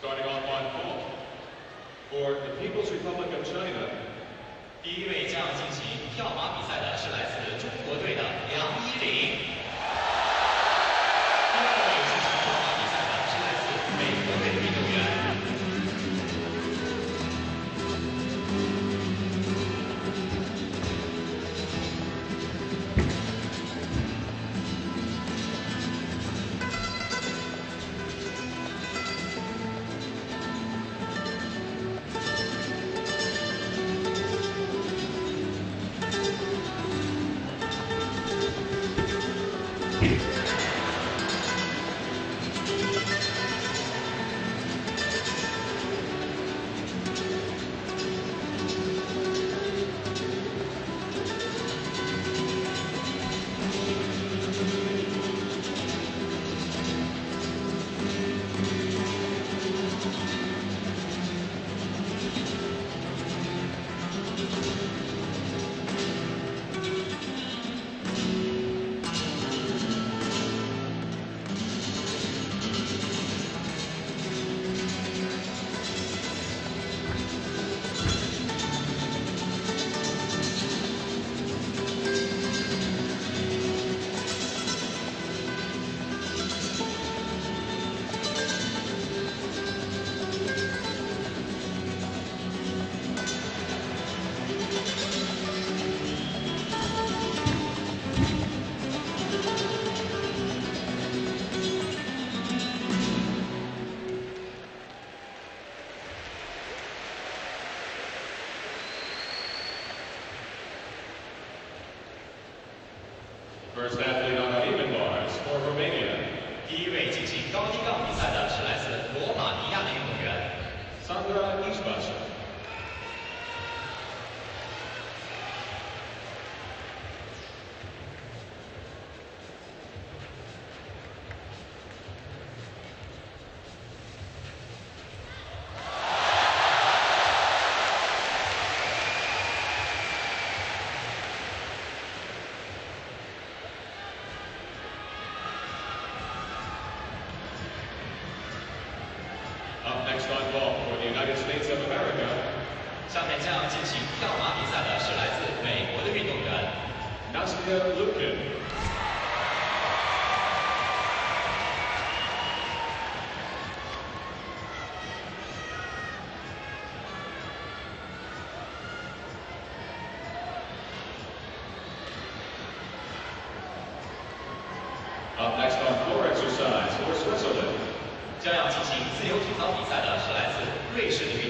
Starting on line four. For the People's Republic of China, 第一位将要进行跳马比赛的是来自中国队的梁一玲。Spirit. First athlete on the even bars for Romania. 第一位进行高低杠比赛的是来自罗马尼亚的运动员 Sandra Izbasa. Pakistan ball for the United States of America. 上台上进行跳马比赛的是来自美国的运动员 Nastia Liukin。Up next. 有几场比赛呢是来自瑞士的一个